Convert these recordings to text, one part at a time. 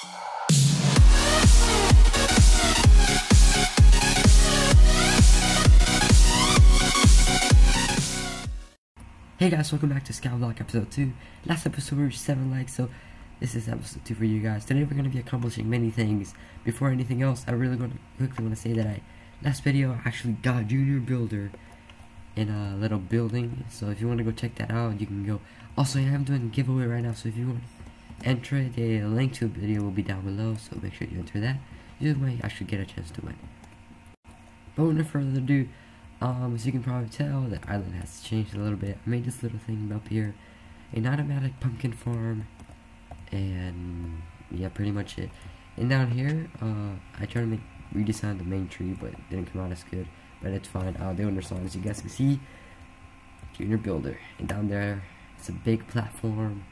Hey guys, welcome back to Skyblock episode 2. Last episode we reached 7 likes, so this is episode 2 for you guys. Today we're going to be accomplishing many things. Before anything else, I really want to quickly want to say that I, last video, I actually got Junior Builder in a little building. So if you want to go check that out, you can go. Also, I am doing a giveaway right now, so if you want enter a link to the video will be down below, so make sure you enter that. You might actually get a chance to win. But without further ado, um, as you can probably tell, the island has changed a little bit. I made this little thing up here, an automatic pumpkin farm, and yeah, pretty much it. And down here, uh, I tried to make redesign the main tree, but didn't come out as good. But it's fine. Uh, the underside, as you guys can see, Junior Builder, and down there, it's a big platform.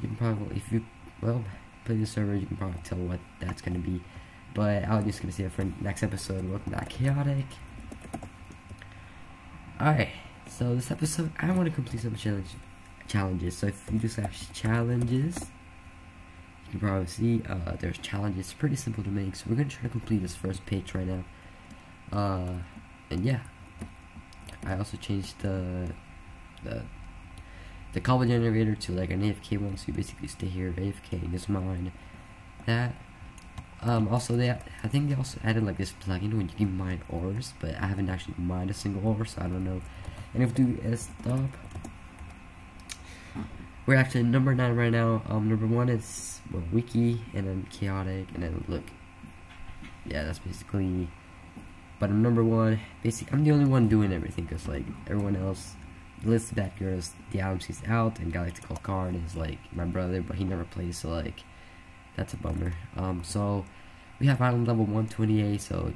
You can probably, if you well play the server, you can probably tell what that's gonna be. But I'm just gonna see it for next episode. Welcome back, chaotic. Alright, so this episode, I want to complete some challenge challenges. So if you just have challenges, you can probably see uh, there's challenges. Pretty simple to make. So we're gonna try to complete this first page right now. Uh, and yeah, I also changed the the the cobble generator to like an AFK one. So you basically stay here AFK just mine that. Um, also, they I think they also added like this plugin when you can mine ores, but I haven't actually mined a single ore, so I don't know. And if do is stop, we're actually number nine right now. Um, number one is well, wiki, and then chaotic, and then look. Yeah, that's basically. But I'm number one. Basically, I'm the only one doing everything, cause like everyone else, list back here is the is out, and Galactical Card is like my brother, but he never plays, so like that's a bummer. Um, so we have island level 128, so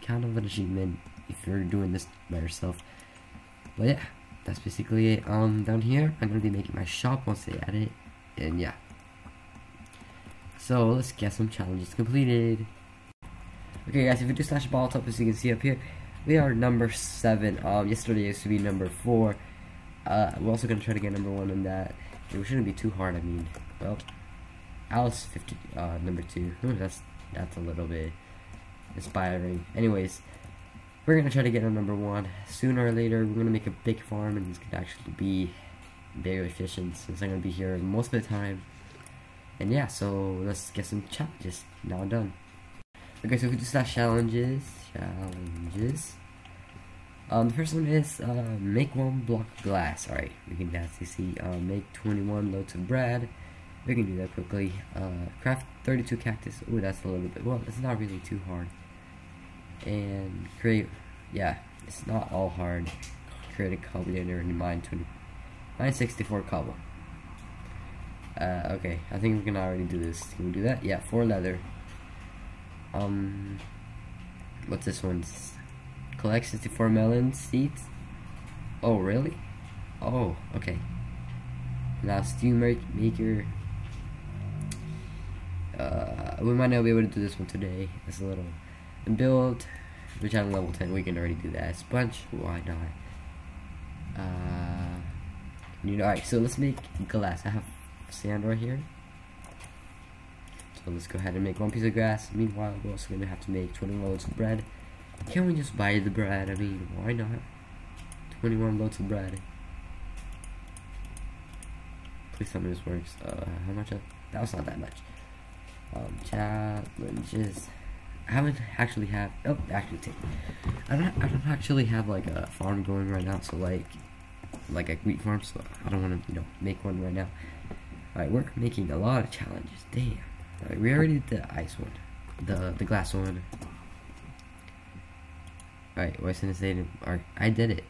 kind of an achievement if you're doing this by yourself. But yeah, that's basically it. Um, down here, I'm gonna be making my shop once they add it, and yeah. So let's get some challenges completed. Okay, guys, if you do slash baltop, as you can see up here, we are number seven. Um, yesterday used to be number four. Uh, we're also gonna try to get number one in that. It shouldn't be too hard. I mean, well. Alice 50, uh, number two. that's that's a little bit inspiring. Anyways, we're gonna try to get on number one. Sooner or later, we're gonna make a big farm, and it's gonna actually be very efficient since I'm gonna be here most of the time. And yeah, so let's get some challenges. Now done. Okay, so we just start challenges. Challenges. Um, the first one is uh, make one block of glass. Alright, we can actually see uh, make 21 loads of bread. We can do that quickly. Uh, craft 32 cactus. Oh, that's a little bit. Well, it's not really too hard. And create. Yeah, it's not all hard. Create a cobble in mine 20. Mine 64 cobble. Uh, okay, I think we can already do this. Can we do that? Yeah, four leather. Um, what's this one? Collect 64 melon seeds. Oh, really? Oh, okay. Now stew maker uh, we might not be able to do this one today. It's a little build, which I'm level 10. We can already do that. Sponge, why not? Uh, you know, alright. So let's make glass. I have sand right here. So let's go ahead and make one piece of grass. Meanwhile, we're also gonna have to make 20 loads of bread. Can we just buy the bread? I mean, why not? 21 loads of bread. Please tell me this works. Uh, how much? That was not that much um, challenges. I haven't actually have. Oh, actually, take. I don't. I don't actually have like a farm going right now. So like, like a wheat farm. So I don't want to, you know, make one right now. All right, we're making a lot of challenges. Damn. Right, we already did the ice one, the the glass one. All right, why isn't it saying? I did it.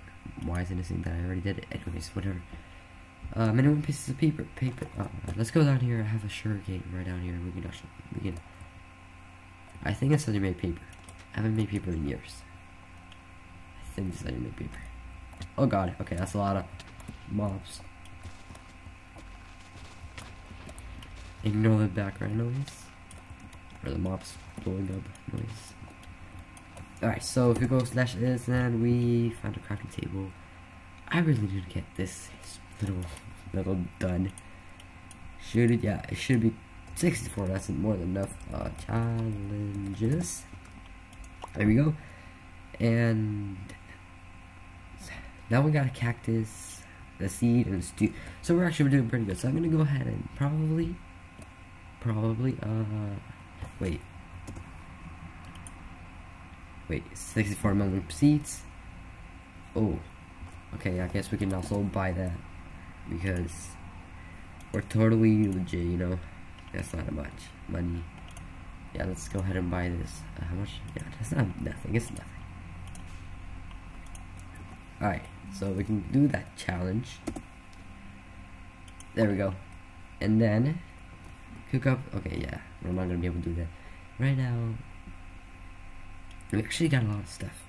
Why isn't it saying that I already did it? Anyways, whatever. Uh, minimum pieces of paper. Paper. Uh, let's go down here. I have a sugar cane right down here. We can actually. Can. I think it's says made paper. I haven't made paper in years. I think this says made paper. Oh god. Okay, that's a lot of mobs. Ignore the background noise. Or the mobs blowing up noise. Alright, so if we go slash this, then we found a crafting table. I really need to get this little little done. Should it? Yeah, it should be 64, that's more than enough uh, challenges. There we go. And now we got a cactus, the seed, and the stew. So we're actually doing pretty good. So I'm gonna go ahead and probably, probably, uh, wait. Wait, 64 million seats? Oh, okay, I guess we can also buy that because we're totally legit, you know. That's not a much money. Yeah, let's go ahead and buy this. Uh, how much? Yeah, that's not nothing. It's nothing. Alright, so we can do that challenge. There we go. And then, Okay, yeah, we're not gonna be able to do that. Right now, we actually got a lot of stuff.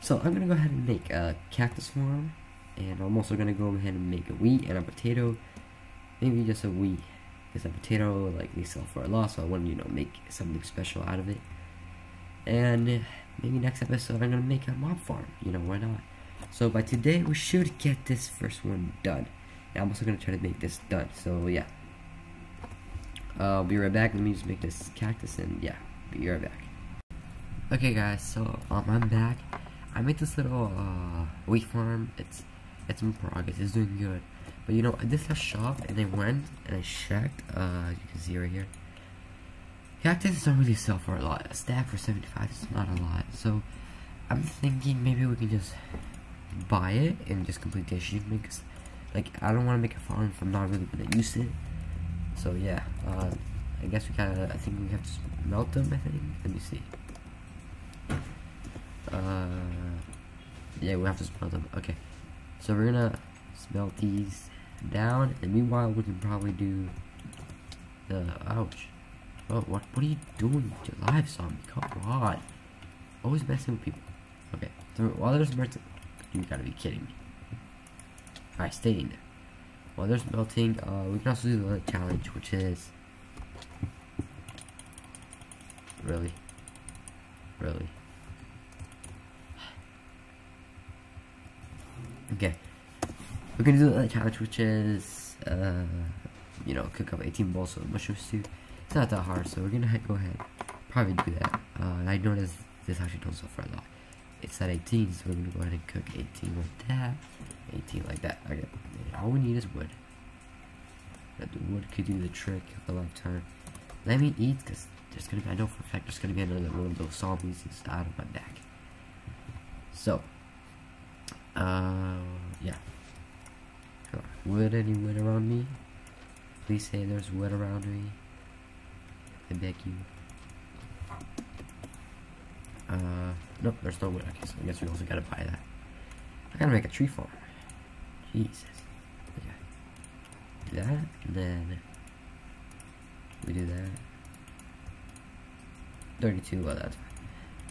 So I'm gonna go ahead and make a cactus farm, and I'm also gonna go ahead and make a wheat and a potato, maybe just a wheat, because a potato like they sell for a lot, so I want to you know make something special out of it. And maybe next episode I'm gonna make a mob farm. You know why not? So by today we should get this first one done. And I'm also gonna try to make this done. So yeah. Uh, I'll be right back. Let me just make this cactus and yeah, be right back. Okay guys, so um, I'm back. I made this little uh, wheat farm. It's it's in progress. It's doing good. But you know, I did a shop and I went and I checked. Uh, you can see right here. Cactus don't really sell for a lot. A stack for 75 is not a lot. So I'm thinking maybe we can just buy it and just complete the achievement. Cause, like I don't want to make a farm if I'm not really gonna use it. So yeah, uh, I guess we gotta. I think we have to melt them. I think. Let me see. Uh, yeah, we have to smelt them. Okay, so we're gonna smelt these down, and meanwhile we can probably do the ouch. Oh, what what are you doing with your live zombie? Come on, always messing with people. Okay, so while there's melting, you gotta be kidding me. Alright, stay in there. While there's melting, uh, we can also do the other challenge, which is really, really. Okay. We're gonna do the challenge, which is, uh, you know, cook up 18 bowls of mushroom stew. It's not that hard, so we're gonna go ahead, probably do that. Uh, I noticed this actually don't suffer a lot. It's at 18, so we're gonna go ahead and cook 18 like that, 18 like that. Okay, all we need is wood. That the wood could do the trick of a lifetime. Let me eat, cause there's gonna be, I know for a fact there's gonna be another one of those zombies out of my back. So, uh, yeah. Wood, any wood around me? Please say there's wood around me. I beg you. Uh, nope, there's no wood. Okay, so I guess we also gotta buy that. I gotta make a tree farm. Jesus. Do that, then we do that. 32, well that's fine.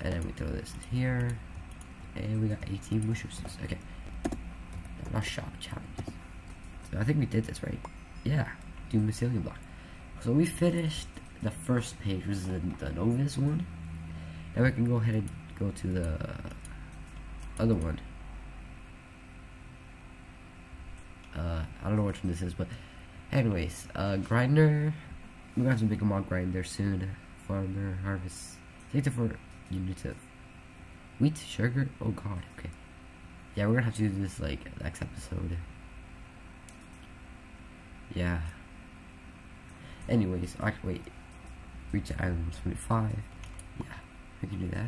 And then we throw this here. And we got 18 mushrooms. Okay. Not shop challenges. So I think we did this right. Yeah. Do mycelium block. So we finished the first page, which is the, the Novice one. Now we can go ahead and go to the other one. Uh, I don't know which one this is, but anyways, uh, grinder. We're gonna have to make a mob grinder soon. Farmer harvest. Take it for to Wheat, sugar? Oh god, okay. Yeah, we're gonna have to do this, like, next episode. Yeah. Anyways, actually, wait. Reach island 25. Yeah, we can do that.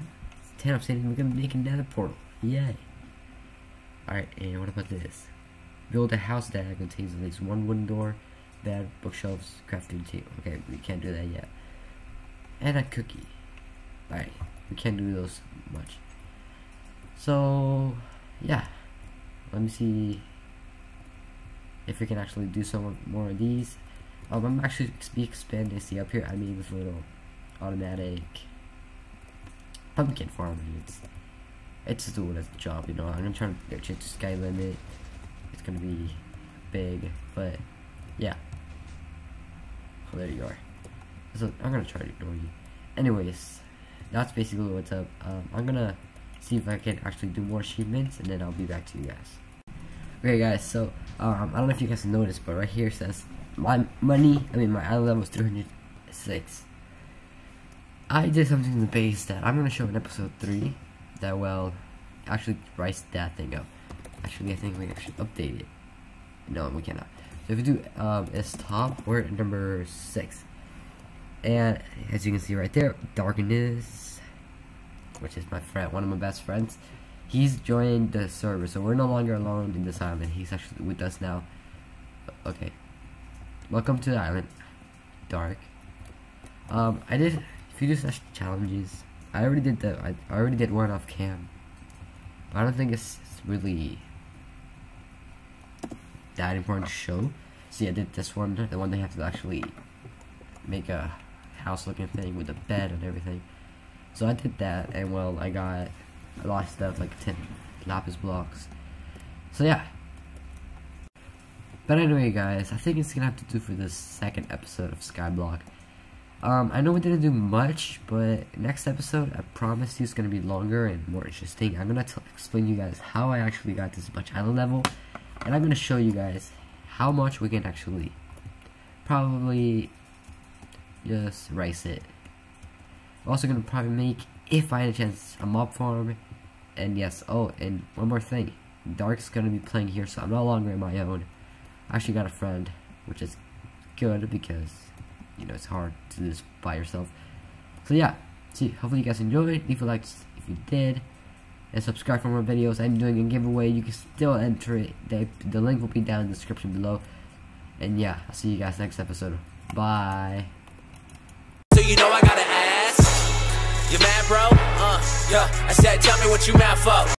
10 obsidian, we're gonna make another portal. Yay. Alright, and what about this? Build a house that contains at least one wooden door, bed, bookshelves, crafting table. Okay, we can't do that yet. And a cookie. Alright, we can't do those much. So, yeah. Let me see if we can actually do some more of these. Um, I'm actually expanding. See up here, I mean this little automatic pumpkin farming. It's it's doing its job, you know. I'm gonna try to get to sky limit. It's gonna be big, but yeah. There you are. So I'm gonna try to ignore you. Anyways, that's basically what's up. Um, I'm gonna see if I can actually do more achievements, and then I'll be back to you guys. Okay, guys. So um, I don't know if you guys noticed, but right here says my money, I mean my island level is 306. I did something in the base that I'm gonna show in episode 3 that will actually rise that thing up. Actually, I think we actually update it. No, we cannot. If we do um, is top, we're at number 6. And as you can see right there, Darkness, which is my friend, one of my best friends, he's joined the server. So we're no longer alone in this island. He's actually with us now. Okay. Welcome to the island. Dark. Um, I did if you do such challenges. I already did the I already did one off cam. But I don't think it's, it's really that important to show. See, I did this one, the one they have to actually make a house looking thing with a bed and everything. So I did that, and well, I got a lot of stuff like 10 lapis blocks. So yeah. But anyway, guys, I think it's gonna have to do for this second episode of Skyblock. Um, I know we didn't do much, but next episode, I promise you, it's gonna be longer and more interesting. I'm gonna explain you guys how I actually got this much island level, and I'm gonna show you guys how much we can actually probably just rice it. I'm also gonna probably make, if I had a chance, a mob farm. And yes, oh, and one more thing. Dark's gonna be playing here, so I'm no longer on my own. I actually got a friend, which is good because, you know, it's hard to do this by yourself. So yeah, see, hopefully you guys enjoyed. It. Leave a like if you did. And subscribe for more videos. I'm doing a giveaway. You can still enter it. The, the link will be down in the description below. And yeah, I'll see you guys next episode. Bye. So you know I gotta ask. You mad, bro? Uh, yeah. I said, tell me what you mad for.